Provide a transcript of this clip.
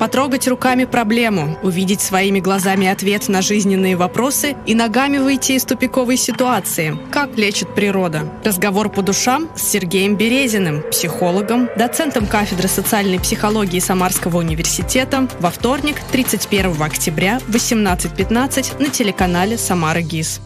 Потрогать руками проблему, увидеть своими глазами ответ на жизненные вопросы и ногами выйти из тупиковой ситуации. Как лечит природа? Разговор по душам с Сергеем Березиным, психологом, доцентом кафедры социальной психологии Самарского университета во вторник, 31 октября 18.15 на телеканале «Самара ГИС».